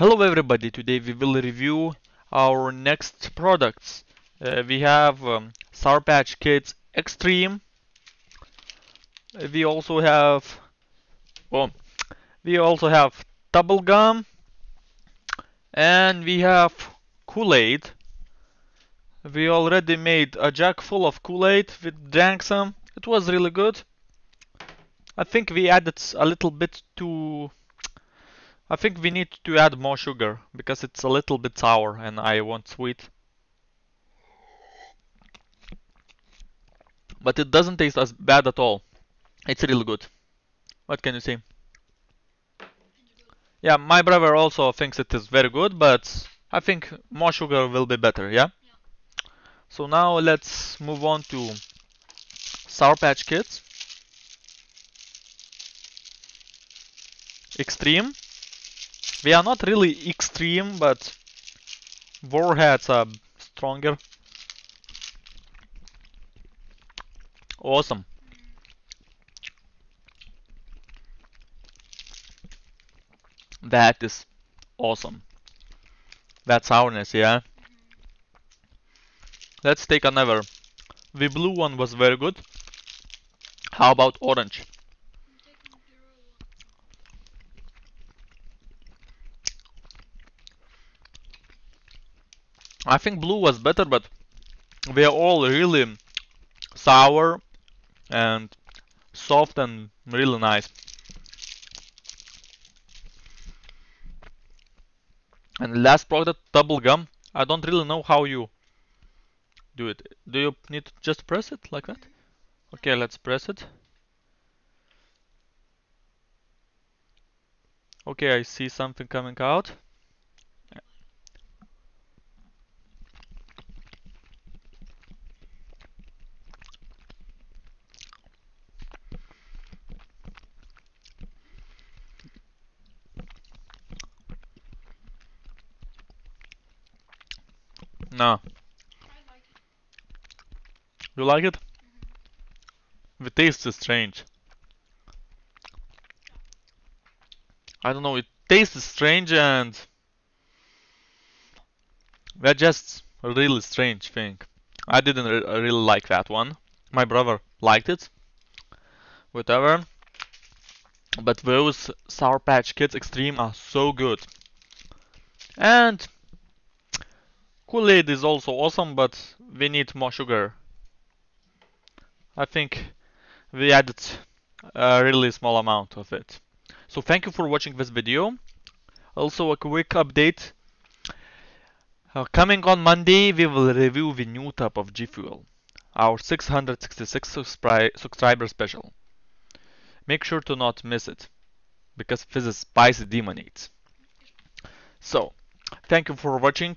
Hello everybody, today we will review our next products. Uh, we have um, Sour Patch Kids Extreme. We also have oh, we also have Tubble Gum and we have Kool-Aid. We already made a jug full of Kool-Aid with drank some. It was really good. I think we added a little bit too I think we need to add more sugar because it's a little bit sour and I want sweet. But it doesn't taste as bad at all. It's really good. What can you say? Yeah, my brother also thinks it is very good, but I think more sugar will be better, yeah? yeah. So now let's move on to Sour Patch Kids. Extreme. We are not really extreme, but warheads are stronger. Awesome. That is awesome. That's sourness, yeah? Let's take another. The blue one was very good. How about orange? I think blue was better, but they are all really sour and soft and really nice. And last product, Tubble Gum. I don't really know how you do it. Do you need to just press it like that? Okay, let's press it. Okay, I see something coming out. No. Like you like it? Mm -hmm. The taste is strange. I don't know, it tastes strange and that's just a really strange thing. I didn't re really like that one. My brother liked it. Whatever. But those Sour Patch Kids Extreme are so good. And Kool-Aid is also awesome, but we need more sugar. I think we added a really small amount of it. So thank you for watching this video. Also a quick update. Uh, coming on Monday, we will review the new type of G Fuel, our 666 subscri subscriber special. Make sure to not miss it, because this is spicy demon So, thank you for watching